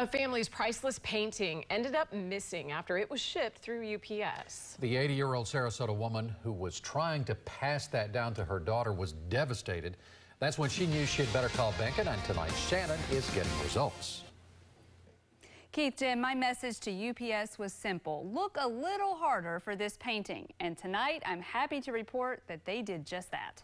A family's priceless painting ended up missing after it was shipped through UPS. The 80-year-old Sarasota woman who was trying to pass that down to her daughter was devastated. That's when she knew she'd better call Behnken, and tonight Shannon is getting results. Keith, Jim, my message to UPS was simple. Look a little harder for this painting. And tonight, I'm happy to report that they did just that.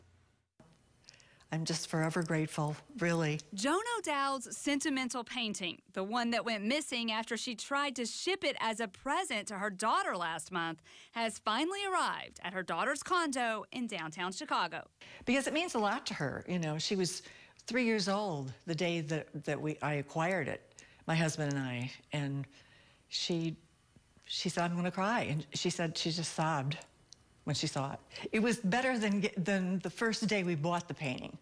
I'm just forever grateful, really. Joan O'Dowd's sentimental painting, the one that went missing after she tried to ship it as a present to her daughter last month, has finally arrived at her daughter's condo in downtown Chicago. Because it means a lot to her. You know, she was three years old the day that, that we I acquired it, my husband and I, and she she said, I'm going to cry. And she said she just sobbed when she saw it. It was better than, than the first day we bought the painting.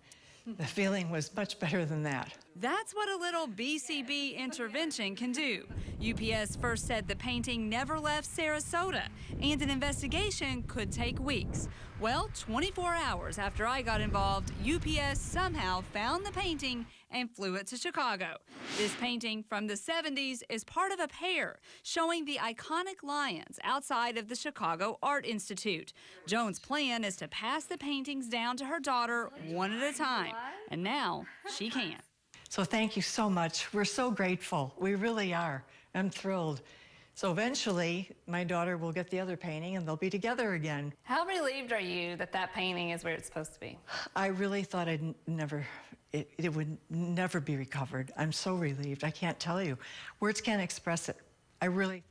The feeling was much better than that. That's what a little BCB intervention can do. UPS first said the painting never left Sarasota, and an investigation could take weeks. Well, 24 hours after I got involved, UPS somehow found the painting and flew it to Chicago. This painting from the 70s is part of a pair showing the iconic lions outside of the Chicago Art Institute. Joan's plan is to pass the paintings down to her daughter one at a time, and now she can. So thank you so much. We're so grateful. We really are. I'm thrilled. So eventually, my daughter will get the other painting and they'll be together again. How relieved are you that that painting is where it's supposed to be? I really thought I'd never, it, it would never be recovered. I'm so relieved. I can't tell you. Words can't express it. I really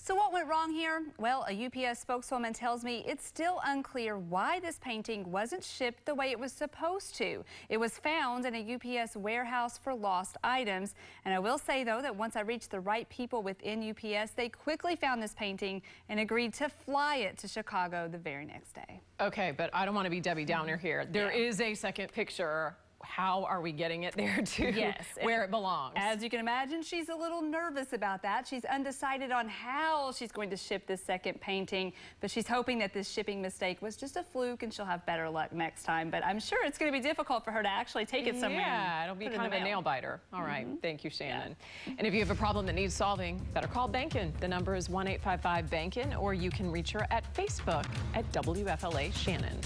so what went wrong here? Well, a UPS spokeswoman tells me it's still unclear why this painting wasn't shipped the way it was supposed to. It was found in a UPS warehouse for lost items. And I will say, though, that once I reached the right people within UPS, they quickly found this painting and agreed to fly it to Chicago the very next day. Okay, but I don't want to be Debbie Downer mm-hmm. here. There yeah. is a second picture how are we getting it there to yes, where it belongs? As you can imagine, she's a little nervous about that. She's undecided on how she's going to ship this second painting, but she's hoping that this shipping mistake was just a fluke and she'll have better luck next time. But I'm sure it's going to be difficult for her to actually take it somewhere. Yeah, it'll be kind of a nail biter. All right, mm -hmm. thank you, Shannon. Yeah. And if you have a problem that needs solving, better call Behnken. The number is 1-855-BEHNKEN, or you can reach her at Facebook at WFLA Shannon.